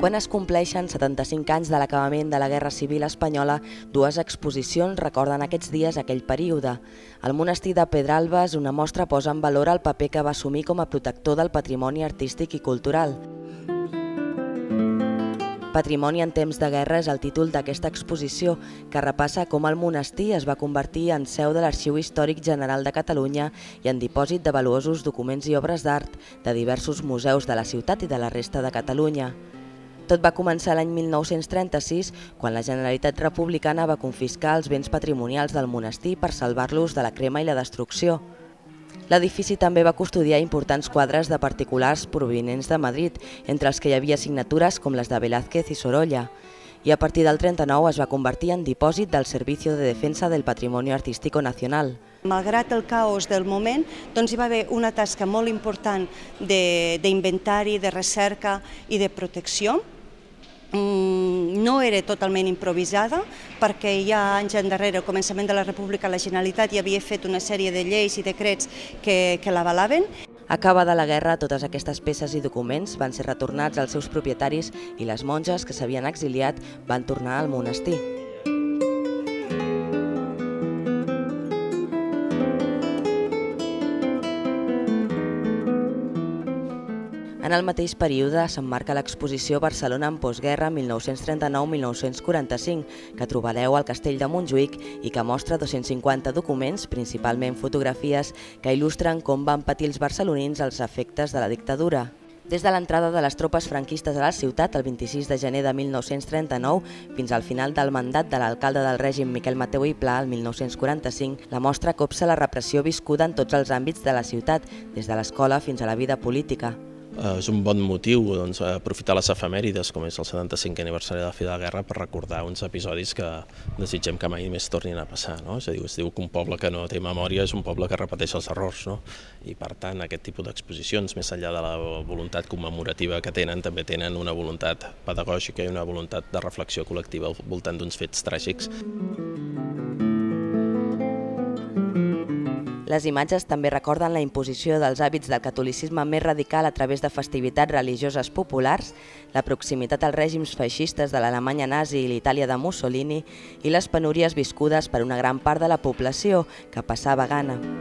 Enguany es compleixen 75 anys de l'acabament de la Guerra Civil Espanyola, dues exposicions recorden aquests dies aquell període. El monestir de Pedralbes, una mostra posa en valor el paper que va assumir com a protector del patrimoni artístic i cultural. Patrimoni en temps de guerra és el títol d'aquesta exposició, que repassa com el monestir es va convertir en seu de l'Arxiu Històric General de Catalunya i en dipòsit de valuosos documents i obres d'art de diversos museus de la ciutat i de la resta de Catalunya. Tot va començar l'any 1936, quan la Generalitat Republicana va confiscar els béns patrimonials del monestir per salvar-los de la crema i la destrucció. L'edifici també va custodiar importants quadres de particulars provinents de Madrid, entre els que hi havia signatures com les de Velázquez i Sorolla, i a partir del 39 es va convertir en dipòsit del Servicio de Defensa del Patrimonio Artístico Nacional. Malgrat el caos del moment, doncs hi va haver una tasca molt important d'inventari, de, de recerca i de protecció, no era totalment improvisada perquè ja anys endarrere, al començament de la República, la Generalitat ja havia fet una sèrie de lleis i decrets que, que l'avalaven. Acabada la guerra, totes aquestes peces i documents van ser retornats als seus propietaris i les monges que s'havien exiliat van tornar al monestir. En el mateix període s'emmarca l'exposició Barcelona en postguerra 1939-1945, que trobareu al Castell de Montjuïc i que mostra 250 documents, principalment fotografies, que il·lustren com van patir els barcelonins els efectes de la dictadura. Des de l'entrada de les tropes franquistes a la ciutat el 26 de gener de 1939 fins al final del mandat de l'alcalde del règim Miquel Mateu i Pla el 1945, la mostra copsa la repressió viscuda en tots els àmbits de la ciutat, des de l'escola fins a la vida política és un bon motiu doncs, aprofitar les efemèrides, com és el 75 aniversari de la fi de la guerra, per recordar uns episodis que desitgem que mai més tornin a passar. No? És a dir, es diu que un poble que no té memòria és un poble que repeteix els errors. No? I per tant, aquest tipus d'exposicions, més enllà de la voluntat commemorativa que tenen, també tenen una voluntat pedagògica i una voluntat de reflexió col·lectiva al voltant d'uns fets tràgics. Les imatges també recorden la imposició dels hàbits del catolicisme més radical a través de festivitats religioses populars, la proximitat als règims feixistes de l'Alemanya nazi i l'Itàlia de Mussolini i les penúries viscudes per una gran part de la població que passava gana.